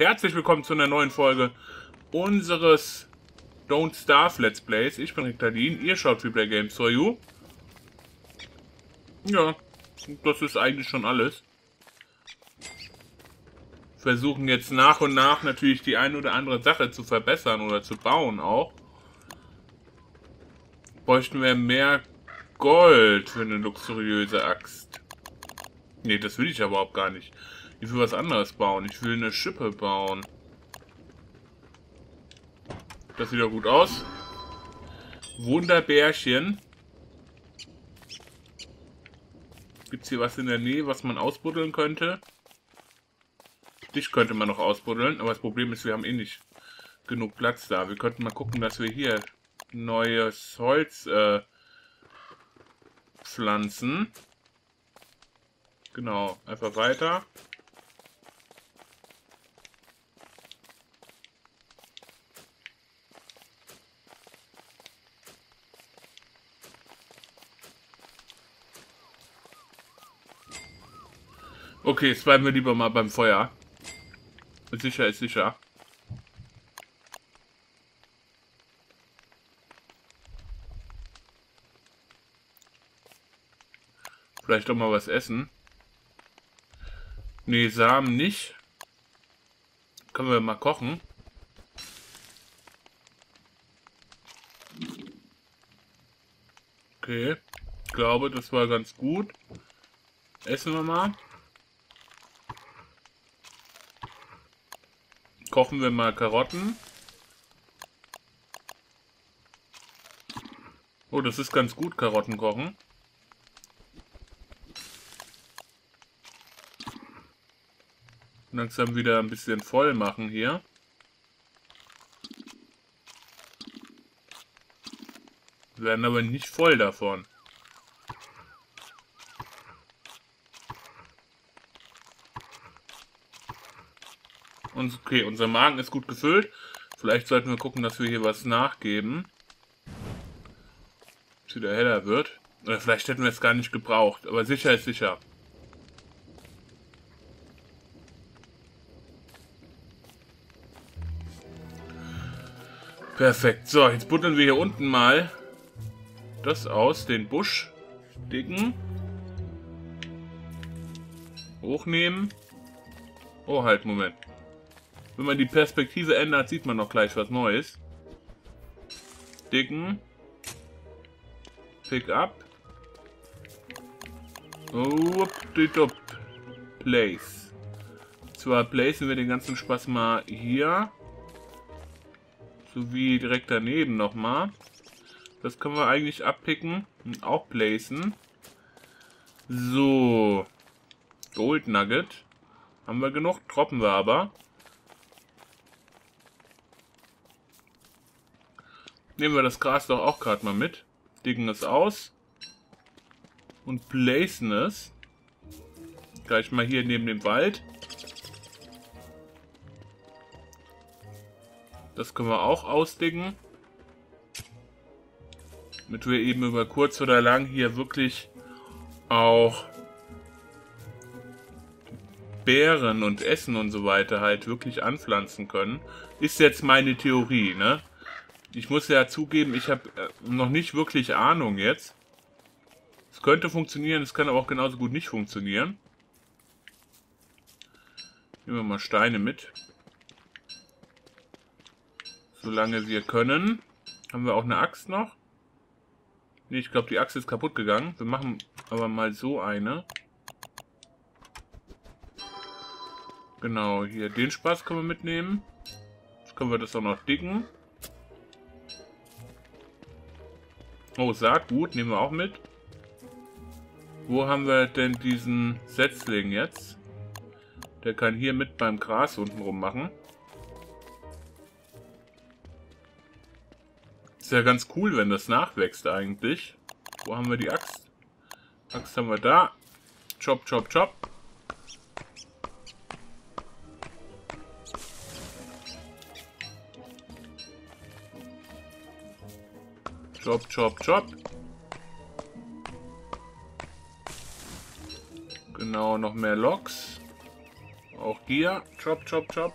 Herzlich willkommen zu einer neuen Folge unseres Don't Starve Let's Plays. Ich bin Riktadin, ihr schaut Replay Games for You. Ja, das ist eigentlich schon alles. Versuchen jetzt nach und nach natürlich die eine oder andere Sache zu verbessern oder zu bauen auch. Bräuchten wir mehr Gold für eine luxuriöse Axt. Nee, das will ich aber überhaupt gar nicht. Ich will was anderes bauen. Ich will eine Schippe bauen. Das sieht doch gut aus. Wunderbärchen. Gibt es hier was in der Nähe, was man ausbuddeln könnte? Dich könnte man noch ausbuddeln, aber das Problem ist, wir haben eh nicht genug Platz da. Wir könnten mal gucken, dass wir hier neues Holz äh, pflanzen. Genau, einfach weiter. Okay, jetzt bleiben wir lieber mal beim Feuer. Sicher ist sicher. Vielleicht doch mal was essen. Nee, Samen nicht. Können wir mal kochen. Okay. Ich glaube, das war ganz gut. Essen wir mal. Kochen wir mal Karotten. Oh, das ist ganz gut, Karotten kochen. Langsam wieder ein bisschen voll machen hier. Werden aber nicht voll davon. Und okay, unser Magen ist gut gefüllt. Vielleicht sollten wir gucken, dass wir hier was nachgeben. Dass wieder heller wird. Oder vielleicht hätten wir es gar nicht gebraucht. Aber sicher ist sicher. Perfekt. So, jetzt buddeln wir hier unten mal das aus, den Busch. Dicken. Hochnehmen. Oh, halt, Moment. Wenn man die Perspektive ändert, sieht man noch gleich was Neues. Dicken. Pick up. Upp, Place. Zwar placen wir den ganzen Spaß mal hier sowie direkt daneben nochmal. Das können wir eigentlich abpicken und auch placen. So. Gold Nugget. Haben wir genug, droppen wir aber. Nehmen wir das Gras doch auch gerade mal mit. Dicken es aus. Und placen es. Gleich mal hier neben dem Wald. Das können wir auch ausdicken. Damit wir eben über kurz oder lang hier wirklich auch Beeren und Essen und so weiter halt wirklich anpflanzen können. Ist jetzt meine Theorie, ne? Ich muss ja zugeben, ich habe äh, noch nicht wirklich Ahnung jetzt. Es könnte funktionieren, es kann aber auch genauso gut nicht funktionieren. Nehmen wir mal Steine mit. Solange wir können. Haben wir auch eine Axt noch? Ne, ich glaube, die Axt ist kaputt gegangen. Wir machen aber mal so eine. Genau, hier den Spaß können wir mitnehmen. Jetzt können wir das auch noch dicken. Oh, Saatgut nehmen wir auch mit. Wo haben wir denn diesen Setzling jetzt? Der kann hier mit beim Gras unten rum machen. Ist ja ganz cool, wenn das nachwächst eigentlich. Wo haben wir die Axt? Axt haben wir da. Chop, chop, chop. chop, chop, chop. Genau, noch mehr Loks. Auch Gier. Chop, chop, chop.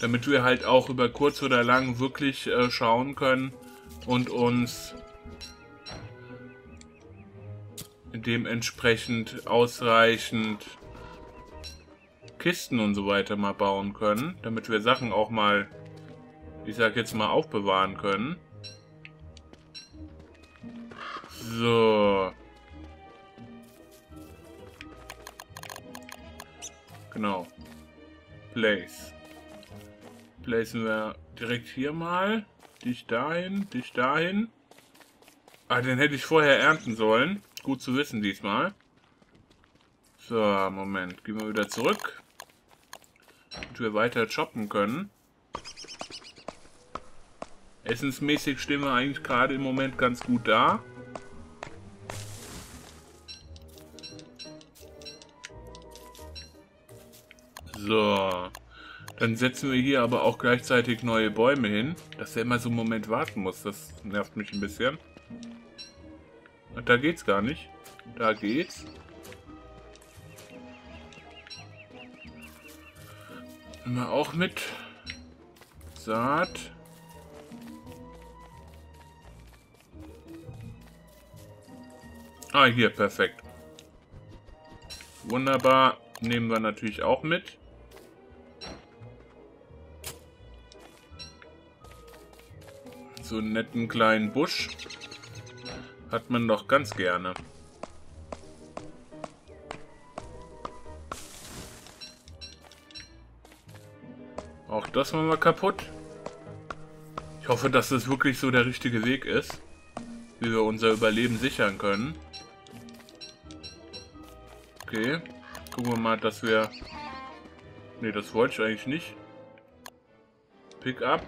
Damit wir halt auch über kurz oder lang wirklich äh, schauen können und uns dementsprechend ausreichend Kisten und so weiter mal bauen können, damit wir Sachen auch mal ich sag jetzt mal, aufbewahren können. So. Genau. Place. Placen wir direkt hier mal. Dich dahin, dich dahin. Ah, den hätte ich vorher ernten sollen. Gut zu wissen diesmal. So, Moment. Gehen wir wieder zurück. Damit wir weiter choppen können. Essensmäßig stehen wir eigentlich gerade im Moment ganz gut da. So. Dann setzen wir hier aber auch gleichzeitig neue Bäume hin. Dass er immer so einen Moment warten muss, das nervt mich ein bisschen. Und da geht's gar nicht. Da geht's. Immer auch mit. Saat. Ah, hier, perfekt. Wunderbar. Nehmen wir natürlich auch mit. So einen netten kleinen Busch. Hat man doch ganz gerne. Auch das machen wir kaputt. Ich hoffe, dass das wirklich so der richtige Weg ist. Wie wir unser Überleben sichern können. Okay. Gucken wir mal, dass wir... Ne, das wollte ich eigentlich nicht. Pick up.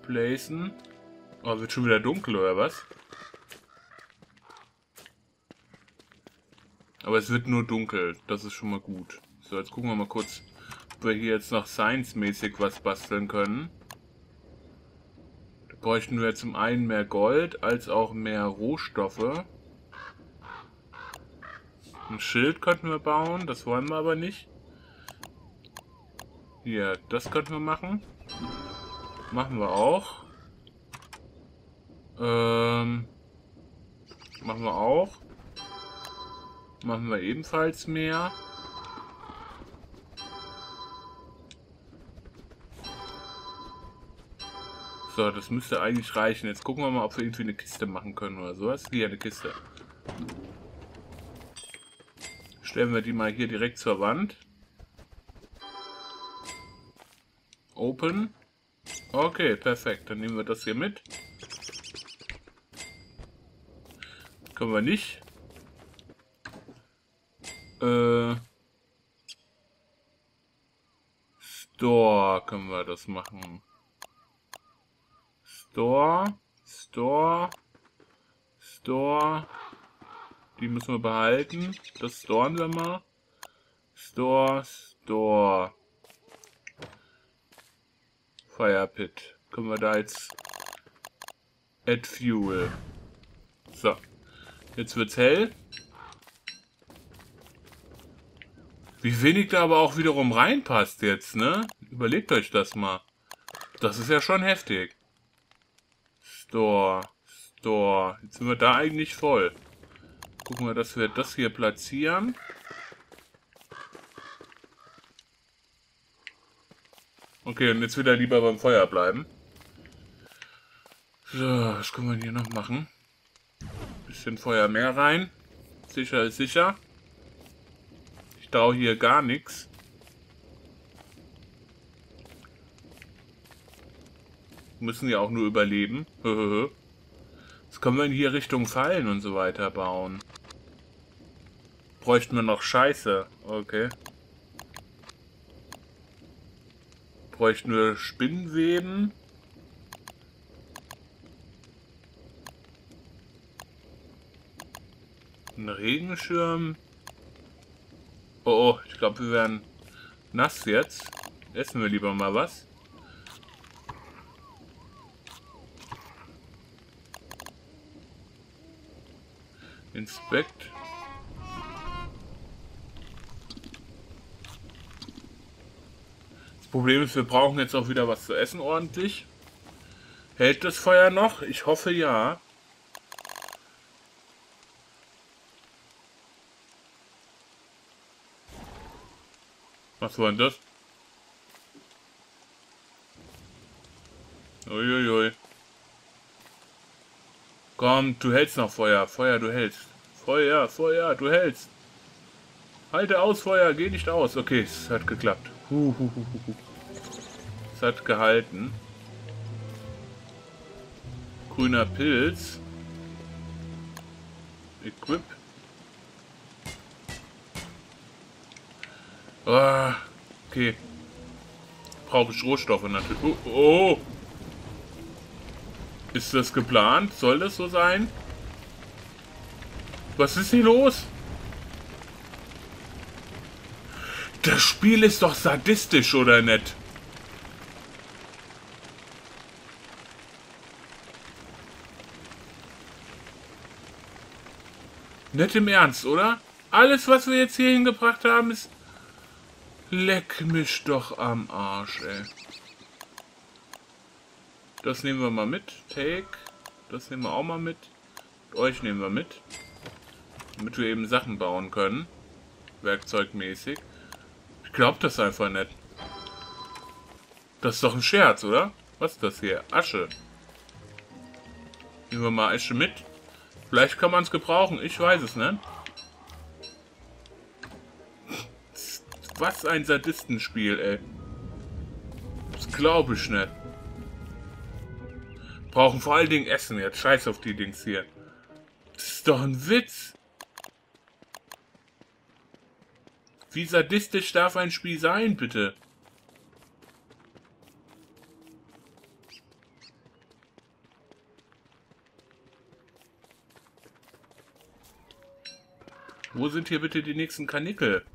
Placen. Oh, wird schon wieder dunkel, oder was? Aber es wird nur dunkel. Das ist schon mal gut. So, jetzt gucken wir mal kurz, ob wir hier jetzt noch Science-mäßig was basteln können. Da bräuchten wir zum einen mehr Gold, als auch mehr Rohstoffe. Ein Schild könnten wir bauen, das wollen wir aber nicht. Hier, das könnten wir machen. Machen wir auch. Ähm, machen wir auch. Machen wir ebenfalls mehr. So, das müsste eigentlich reichen. Jetzt gucken wir mal, ob wir irgendwie eine Kiste machen können oder sowas. Hier, eine Kiste. Stellen wir die mal hier direkt zur Wand. Open. Okay, perfekt. Dann nehmen wir das hier mit. Können wir nicht. Äh, Store können wir das machen. Store, Store, Store. Die müssen wir behalten. Das storen wir mal. Store, Store. Fire Pit. Können wir da jetzt Add Fuel. So. Jetzt wird's hell. Wie wenig da aber auch wiederum reinpasst jetzt, ne? Überlegt euch das mal. Das ist ja schon heftig. Store. Store. Jetzt sind wir da eigentlich voll. Gucken wir, dass wir das hier platzieren. Okay, und jetzt wieder lieber beim Feuer bleiben. So, was können wir hier noch machen? Bisschen Feuer mehr rein. Sicher ist sicher. Ich traue hier gar nichts. Müssen ja auch nur überleben. Jetzt können wir in hier Richtung Fallen und so weiter bauen. Bräuchten wir noch Scheiße. Okay. Bräuchten wir Spinnweben. Ein Regenschirm. Oh, oh, ich glaube, wir werden nass jetzt. Essen wir lieber mal was. Inspect. Problem ist, wir brauchen jetzt auch wieder was zu essen ordentlich. Hält das Feuer noch? Ich hoffe ja. Was war denn das? Uiuiui. Komm, du hältst noch Feuer. Feuer, du hältst. Feuer, Feuer, du hältst. Halte aus, Feuer, geh nicht aus. Okay, es hat geklappt. Es hat gehalten. Grüner Pilz. Equip. Ah, okay. Brauche ich Rohstoffe natürlich. Oh, oh. Ist das geplant? Soll das so sein? Was ist hier los? Das Spiel ist doch sadistisch, oder nicht? Nicht im Ernst, oder? Alles, was wir jetzt hier hingebracht haben, ist... Leck mich doch am Arsch, ey. Das nehmen wir mal mit. Take. Das nehmen wir auch mal mit. Und euch nehmen wir mit. Damit wir eben Sachen bauen können. Werkzeugmäßig. Ich glaube das einfach nicht. Das ist doch ein Scherz, oder? Was ist das hier? Asche. Nehmen wir mal Asche mit. Vielleicht kann man es gebrauchen. Ich weiß es nicht. Was ein Sadistenspiel, ey. Das glaube ich nicht. Brauchen vor allen Dingen Essen jetzt. Scheiß auf die Dings hier. Das ist doch ein Witz. Wie sadistisch darf ein Spiel sein, bitte? Wo sind hier bitte die nächsten Kanickel?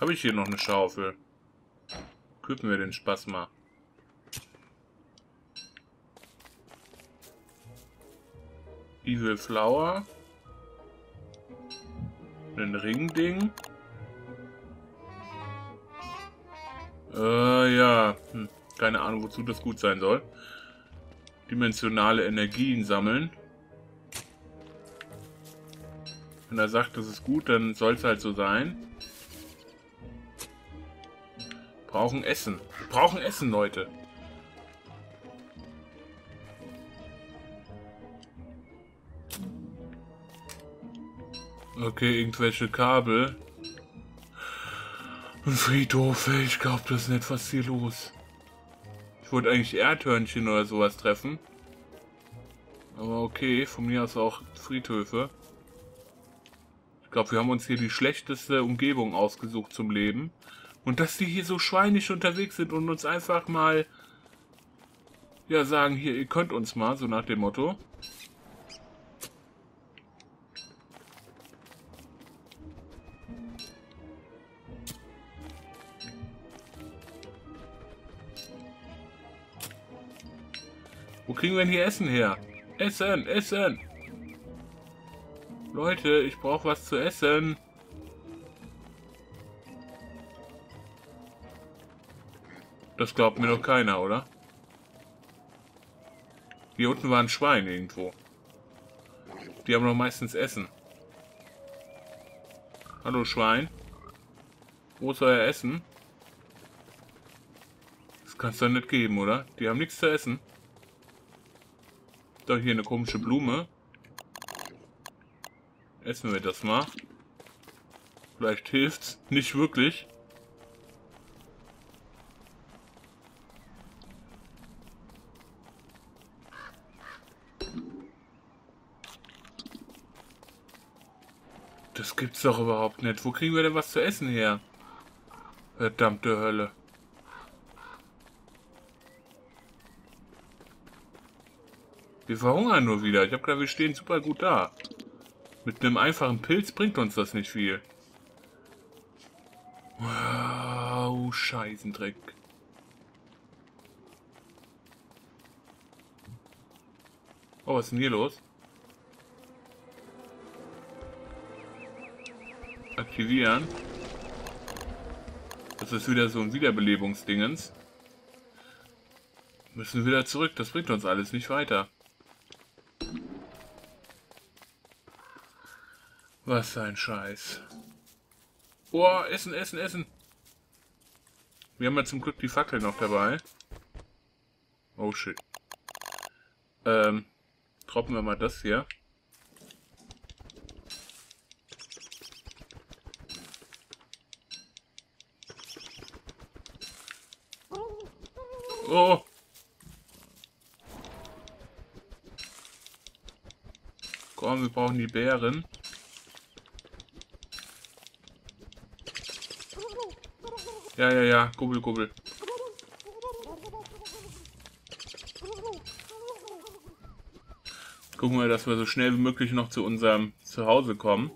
Habe ich hier noch eine Schaufel? Küppen wir den Spaß mal. Evil Flower. Ein Ringding. Äh, ja. Hm. Keine Ahnung, wozu das gut sein soll. Dimensionale Energien sammeln. Wenn er sagt, das ist gut, dann soll es halt so sein. Brauchen Essen. Brauchen Essen, Leute. Okay, irgendwelche Kabel. Ein Friedhof, ich glaube das ist nicht. Was hier los? Ich wollte eigentlich Erdhörnchen oder sowas treffen. Aber okay, von mir aus auch Friedhöfe. Ich glaube, wir haben uns hier die schlechteste Umgebung ausgesucht zum Leben. Und dass die hier so schweinisch unterwegs sind und uns einfach mal ja sagen, hier, ihr könnt uns mal, so nach dem Motto. Wo kriegen wir denn hier Essen her? Essen, Essen! Leute, ich brauche was zu essen. Das glaubt mir doch keiner, oder? Hier unten war ein Schwein irgendwo. Die haben doch meistens Essen. Hallo Schwein. Wo ist euer Essen? Das kann es doch nicht geben, oder? Die haben nichts zu essen. Da hier eine komische Blume. Essen wir das mal. Vielleicht hilft's. Nicht wirklich. Das gibt's doch überhaupt nicht. Wo kriegen wir denn was zu essen her? Verdammte Hölle. Wir verhungern nur wieder. Ich habe gedacht, wir stehen super gut da. Mit einem einfachen Pilz bringt uns das nicht viel. Wow, Scheißendreck. Oh, was ist denn hier los? aktivieren. Das ist wieder so ein Wiederbelebungsdingens. Müssen wieder zurück. Das bringt uns alles nicht weiter. Was ein Scheiß. Boah, Essen, Essen, Essen. Wir haben ja zum Glück die Fackel noch dabei. Oh shit. Ähm, droppen wir mal das hier. Oh! Komm, wir brauchen die Bären. Ja, ja, ja, gubbel, gubbel. Gucken wir, dass wir so schnell wie möglich noch zu unserem Zuhause kommen.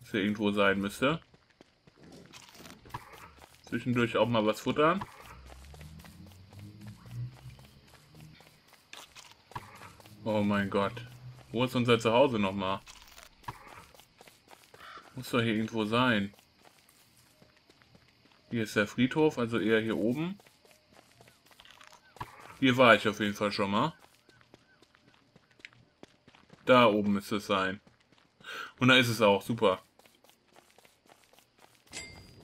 Das hier irgendwo sein müsste. Zwischendurch auch mal was futtern. Oh mein Gott. Wo ist unser Zuhause nochmal? Muss doch hier irgendwo sein. Hier ist der Friedhof, also eher hier oben. Hier war ich auf jeden Fall schon mal. Da oben müsste es sein. Und da ist es auch, super.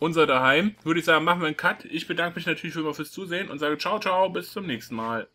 Unser Daheim. Würde ich sagen, machen wir einen Cut. Ich bedanke mich natürlich immer fürs Zusehen und sage ciao, ciao, bis zum nächsten Mal.